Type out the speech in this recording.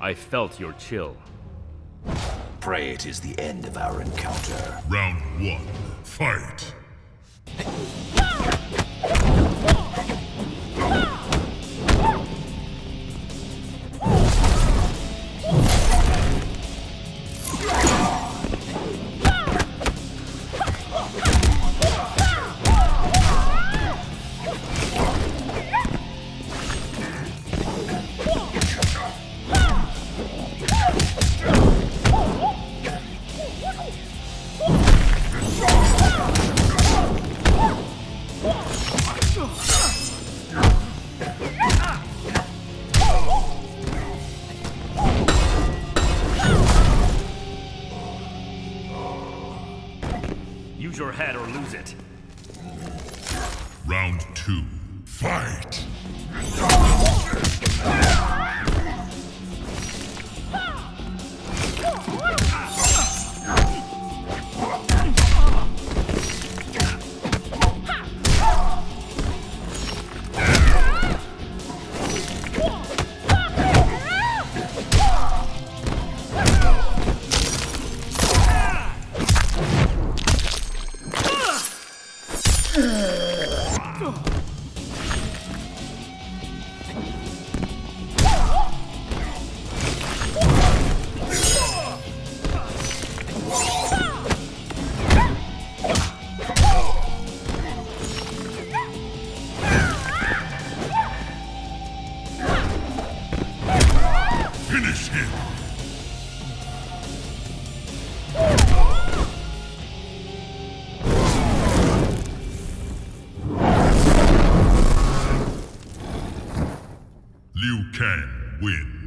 I felt your chill. Pray it is the end of our encounter. Round one, fight! Use your head or lose it. Round two, fight! Finish him! Liu Kang wins.